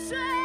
水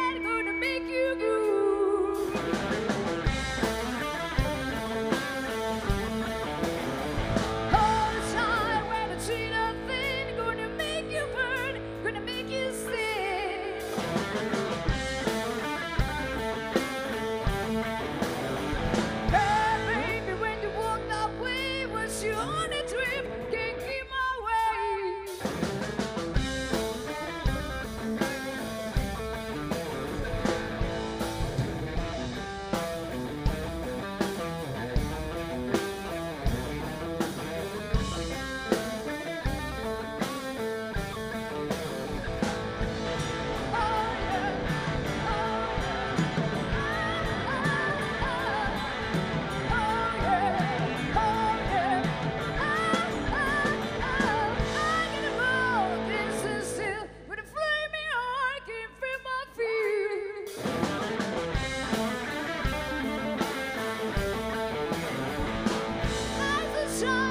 time.